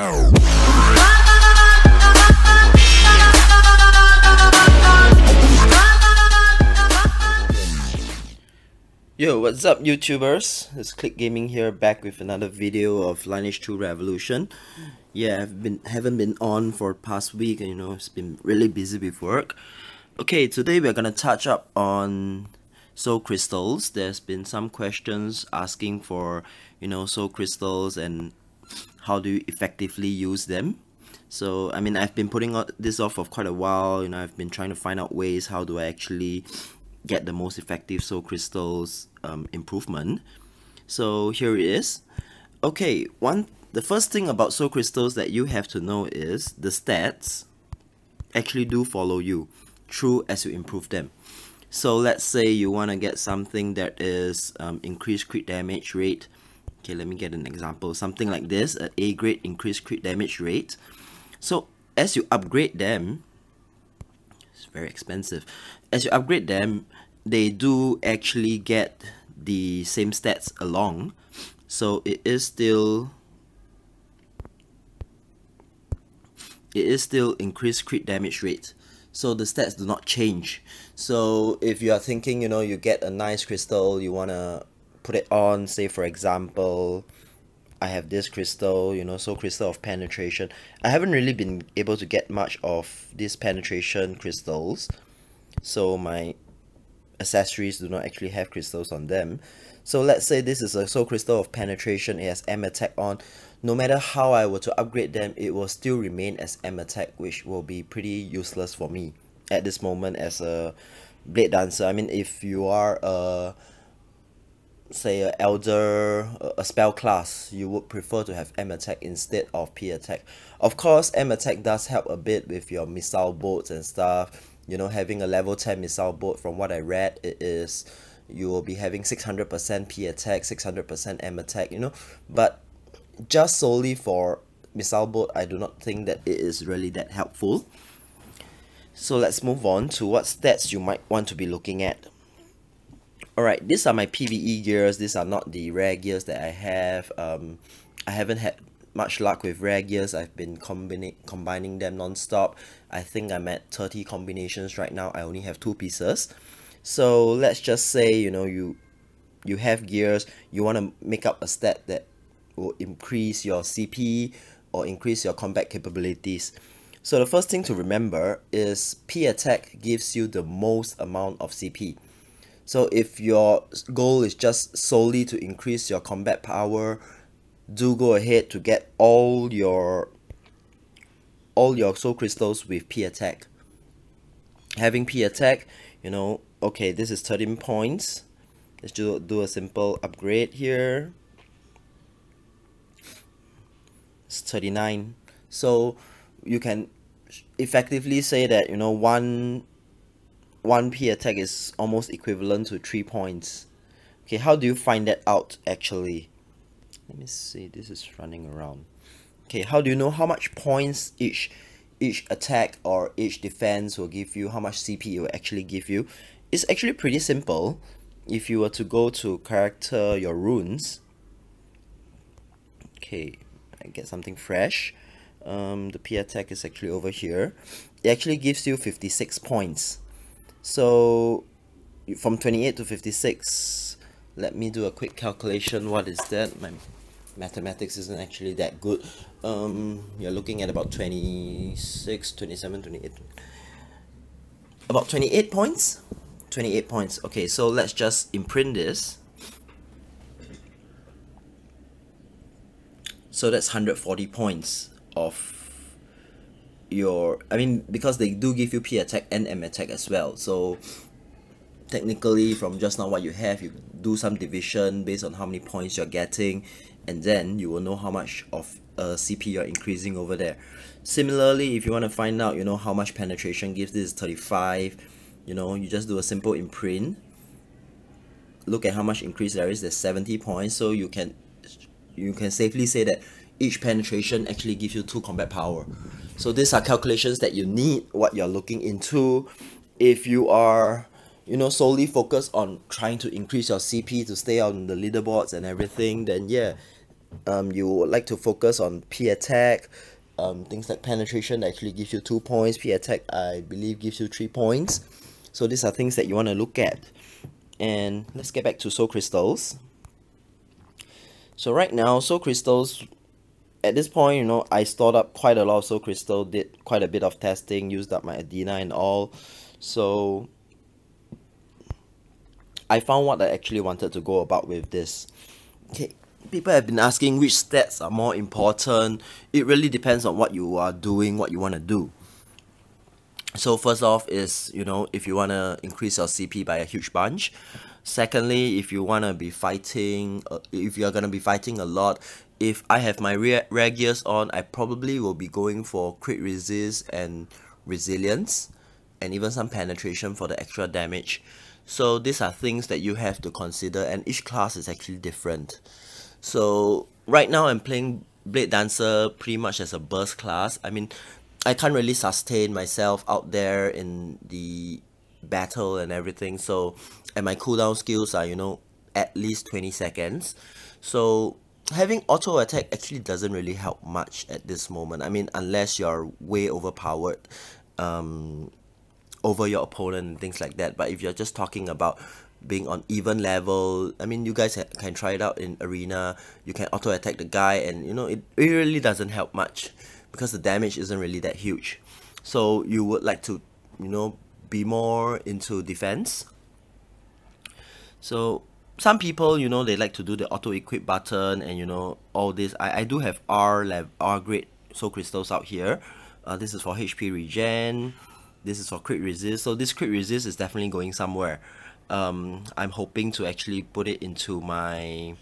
Yo, what's up YouTubers? It's Clickk Gaming here back with another video of Lineage 2 Revolution. Yeah, I've been haven't been on for past week and you know it's been really busy with work. Okay, today we're gonna touch up on soul crystals. There's been some questions asking for you know soul crystals and how do you effectively use them. So I mean I've been putting this off for quite a while, you know, I've been trying to find out ways how do I actually get the most effective soul crystals um, improvement. So here it is. Okay, one the first thing about soul crystals that you have to know is the stats actually do follow you through as you improve them. So let's say you want to get something that is um, increased crit damage rate. Okay, let me get an example. Something like this, an A grade increased crit damage rate. So as you upgrade them, it's very expensive. As you upgrade them, they do actually get the same stats along so it is still it is still increased crit damage rate so the stats do not change so if you are thinking you know you get a nice crystal you want to put it on say for example I have this crystal you know so crystal of penetration I haven't really been able to get much of these penetration crystals so my accessories do not actually have crystals on them. So let's say this is a soul crystal of penetration, it has M attack on. No matter how I were to upgrade them, it will still remain as M attack, which will be pretty useless for me at this moment as a blade dancer. I mean, if you are a say a elder a spell class you would prefer to have M attack instead of P attack. Of course M attack does help a bit with your missile bolts and stuff. You know having a level 10 missile bolt from what I read it is you will be having 600% P attack 600% M attack you know. But just solely for missile bolt I do not think that it is really that helpful. So let's move on to what stats you might want to be looking at alright these are my PvE gears these are not the rare gears that I have um, I haven't had much luck with rare gears. I've been combini combining them non-stop. I think I'm at 30 combinations right now. I only have two pieces. So let's just say, you know, you you have gears, you want to make up a stat that will increase your CP or increase your combat capabilities. So the first thing to remember is P attack gives you the most amount of CP. So if your goal is just solely to increase your combat power, do go ahead to get all your all your soul crystals with P attack. Having P attack, you know, okay, this is 13 points. Let's do, do a simple upgrade here. It's 39. So you can effectively say that, you know, one one P attack is almost equivalent to 3 points. Okay, how do you find that out actually? let me see this is running around. Okay how do you know how much points each each attack or each defense will give you how much CP it will actually give you? It's actually pretty simple. If you were to go to character your runes okay I get something fresh. Um, the P attack is actually over here. It actually gives you 56 points so from 28 to 56 let me do a quick calculation. What is that? My mathematics isn't actually that good. Um, you're looking at about 26 27 28 about 28 points? 28 points. Okay so let's just imprint this. So that's 140 points of your I mean because they do give you P attack and M attack as well. So technically from just now what you have you do some division based on how many points you're getting and then you will know how much of uh, a CP you're increasing over there. Similarly if you want to find out you know how much penetration gives this is 35 you know you just do a simple imprint. Look at how much increase there is there's 70 points so you can you can safely say that each penetration actually gives you two combat power so these are calculations that you need what you're looking into if you are you know solely focus on trying to increase your CP to stay on the leaderboards and everything then yeah um, you would like to focus on P attack, um, things like penetration actually gives you two points, P attack I believe gives you three points. So these are things that you want to look at. And let's get back to soul crystals. So right now, soul crystals, at this point, you know, I stored up quite a lot soul crystal, did quite a bit of testing, used up my Adena and all. So I found what I actually wanted to go about with this. Okay, people have been asking which stats are more important. It really depends on what you are doing, what you want to do. So first off is, you know, if you want to increase your CP by a huge bunch. Secondly, if you want to be fighting, uh, if you're going to be fighting a lot, if I have my rare gears on, I probably will be going for crit resist and resilience and even some penetration for the extra damage. So these are things that you have to consider and each class is actually different. So right now I'm playing Blade Dancer pretty much as a burst class. I mean, I can't really sustain myself out there in the battle and everything. So, and my cooldown skills are, you know, at least 20 seconds. So having auto attack actually doesn't really help much at this moment. I mean, unless you're way overpowered um, over your opponent and things like that. But if you're just talking about being on even level i mean you guys can try it out in arena you can auto attack the guy and you know it, it really doesn't help much because the damage isn't really that huge so you would like to you know be more into defense so some people you know they like to do the auto equip button and you know all this. I, I do have r level r grade soul crystals out here. Uh, this is for hp regen. This is for crit resist. So this crit resist is definitely going somewhere. Um, I'm hoping to actually put it into my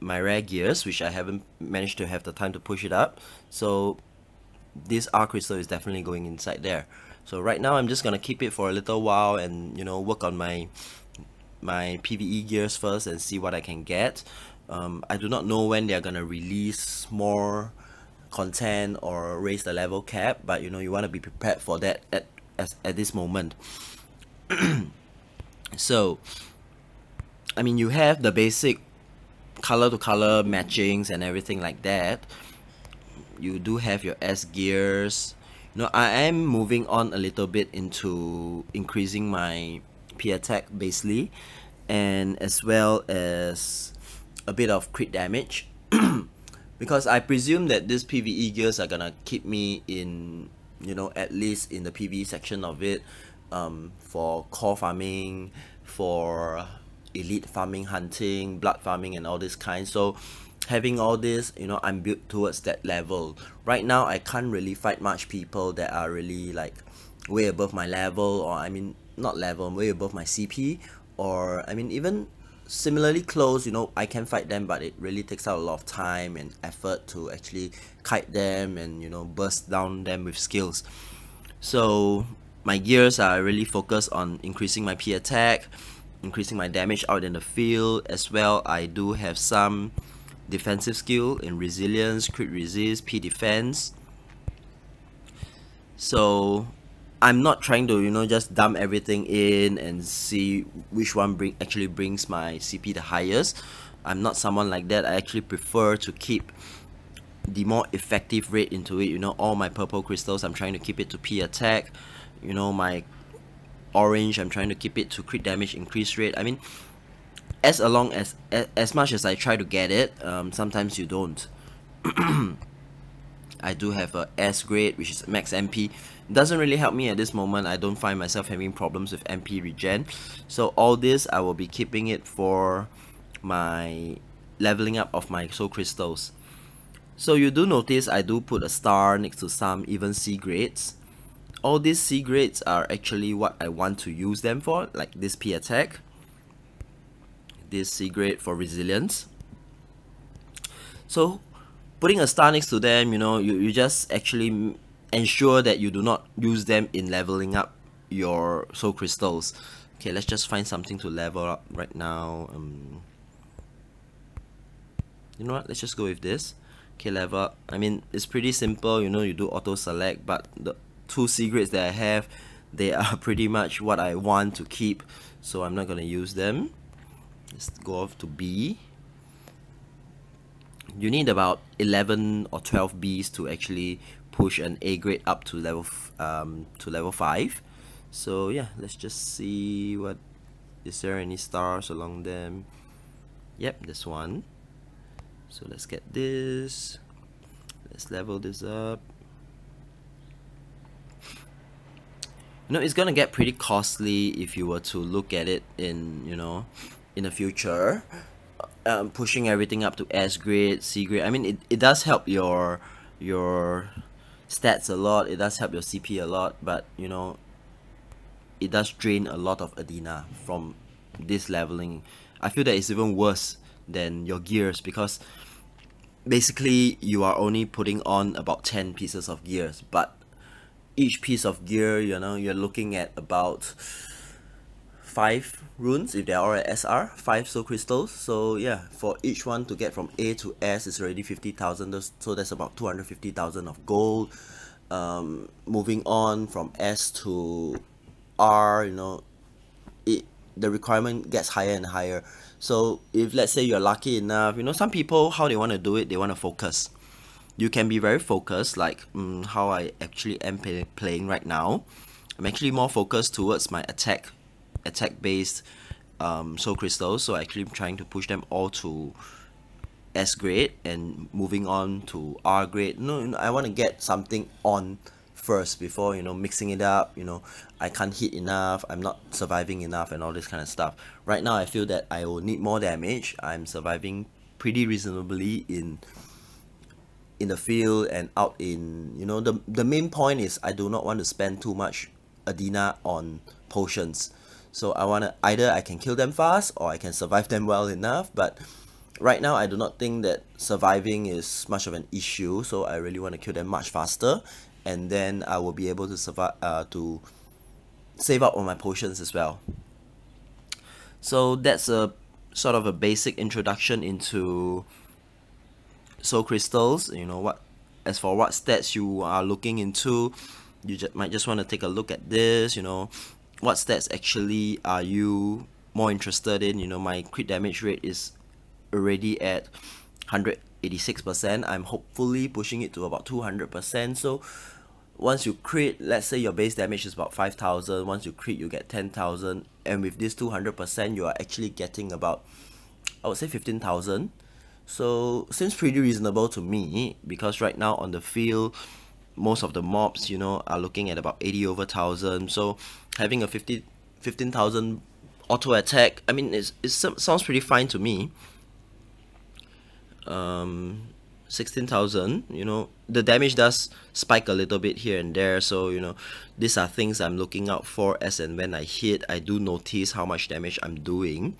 my rare gears which I haven't managed to have the time to push it up. So this R crystal is definitely going inside there. So right now I'm just gonna keep it for a little while and you know work on my my PvE gears first and see what I can get. Um, I do not know when they're gonna release more content or raise the level cap but you know you want to be prepared for that at, at, at this moment. So I mean you have the basic color to color matchings and everything like that. You do have your S gears. You know I am moving on a little bit into increasing my P attack basically and as well as a bit of crit damage because I presume that these PvE gears are gonna keep me in you know at least in the PvE section of it um, for core farming, for elite farming, hunting, blood farming, and all this kind. So having all this, you know, I'm built towards that level. Right now, I can't really fight much people that are really like way above my level, or I mean, not level, way above my CP, or I mean, even similarly close, you know, I can fight them, but it really takes out a lot of time and effort to actually kite them and, you know, burst down them with skills. So my gears are really focused on increasing my P attack, increasing my damage out in the field as well. I do have some defensive skill in resilience, crit resist, P defense. So I'm not trying to you know just dump everything in and see which one bring actually brings my CP the highest. I'm not someone like that. I actually prefer to keep the more effective rate into it. You know, all my purple crystals, I'm trying to keep it to P attack you know my orange I'm trying to keep it to crit damage increase rate I mean as along as as, as much as I try to get it um, sometimes you don't I do have a S grade which is max MP doesn't really help me at this moment. I don't find myself having problems with MP regen. So all this I will be keeping it for my leveling up of my soul crystals. So you do notice I do put a star next to some even C grades. All these C grades are actually what I want to use them for, like this P attack, this C grade for resilience. So putting a star next to them, you know, you, you just actually ensure that you do not use them in leveling up your soul crystals. Okay, let's just find something to level up right now. Um, you know what, let's just go with this. Okay, level up. I mean, it's pretty simple, you know, you do auto select, but the two secrets that I have they are pretty much what I want to keep so I'm not gonna use them let's go off to B you need about 11 or 12 Bs to actually push an A grade up to level um, to level 5 so yeah let's just see what is there any stars along them? Yep this one. So let's get this. Let's level this up. You know it's gonna get pretty costly if you were to look at it in you know in the future. Um, pushing everything up to S grade C grade I mean it, it does help your your stats a lot it does help your CP a lot but you know it does drain a lot of Adena from this leveling. I feel that it's even worse than your gears because basically you are only putting on about 10 pieces of gears but each piece of gear you know you're looking at about five runes if they are at SR five soul crystals. So yeah for each one to get from A to S is already 50,000 so that's about 250,000 of gold. Um, moving on from S to R you know it the requirement gets higher and higher. So if let's say you're lucky enough you know some people how they want to do it they want to focus. You can be very focused like um, how I actually am play playing right now. I'm actually more focused towards my attack attack based um, soul crystals so actually I'm trying to push them all to S grade and moving on to R grade. No I want to get something on first before you know mixing it up you know. I can't hit enough I'm not surviving enough and all this kind of stuff. Right now I feel that I will need more damage. I'm surviving pretty reasonably in in the field and out in you know the the main point is I do not want to spend too much Adena on potions so I want to either I can kill them fast or I can survive them well enough but right now I do not think that surviving is much of an issue so I really want to kill them much faster. And then I will be able to survive uh, to save up on my potions as well. So that's a sort of a basic introduction into soul crystals you know what as for what stats you are looking into you just might just want to take a look at this you know what stats actually are you more interested in? You know my crit damage rate is already at 186% I'm hopefully pushing it to about 200% so once you crit let's say your base damage is about 5000 once you crit you get 10000 and with this 200% you are actually getting about I would say 15000 so seems pretty reasonable to me because right now on the field most of the mobs you know are looking at about 80 over 1000 so having a 50 15000 auto attack I mean it's, it sounds pretty fine to me. Um 16,000 you know the damage does spike a little bit here and there. So you know these are things I'm looking out for as and when I hit. I do notice how much damage I'm doing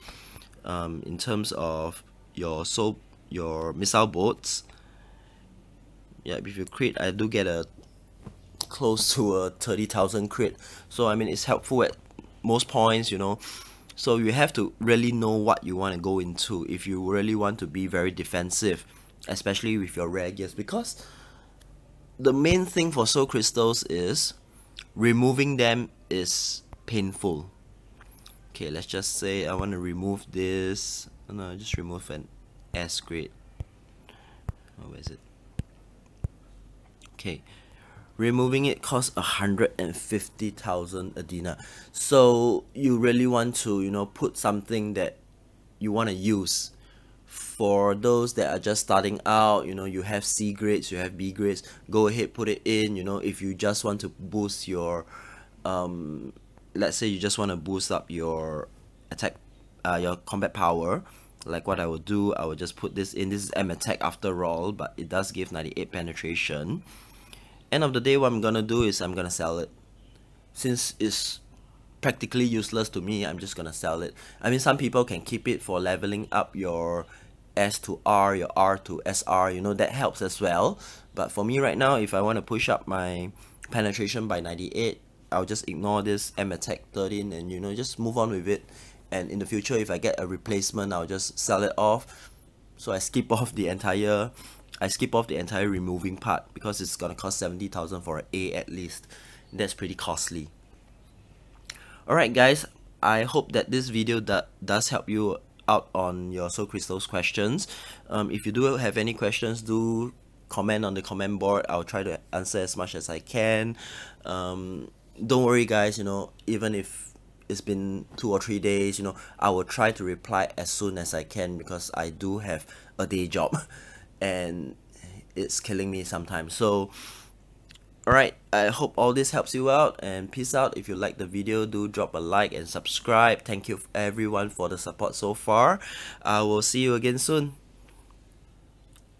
um, in terms of your soul your missile bolts yeah if you crit I do get a close to a 30,000 crit so I mean it's helpful at most points you know. So you have to really know what you want to go into if you really want to be very defensive especially with your rare gears because the main thing for soul crystals is removing them is painful. Okay let's just say I want to remove this. No just remove an S grade. Oh where is it removing it costs 150,000 Adina so you really want to you know put something that you want to use. For those that are just starting out you know you have C grades you have B grades go ahead put it in you know. If you just want to boost your um, let's say you just want to boost up your attack uh, your combat power like what I will do I will just put this in. This is M attack after all but it does give 98 penetration end of the day what I'm gonna do is I'm gonna sell it since it's practically useless to me I'm just gonna sell it I mean some people can keep it for leveling up your S to R, your R to SR, you know, that helps as well. But for me right now, if I want to push up my penetration by 98, I'll just ignore this M attack 13 and, you know, just move on with it. And in the future, if I get a replacement, I'll just sell it off. So I skip off the entire, I skip off the entire removing part because it's gonna cost 70,000 for an A at least. That's pretty costly. Alright guys, I hope that this video that does help you out on your soul crystals questions. Um, if you do have any questions do comment on the comment board. I'll try to answer as much as i can. Um, don't worry guys. You know even if it's been two or three days you know i will try to reply as soon as i can because i do have a day job and it's killing me sometimes. So alright i hope all this helps you out and peace out. If you like the video do drop a like and subscribe. Thank you everyone for the support so far. I will see you again soon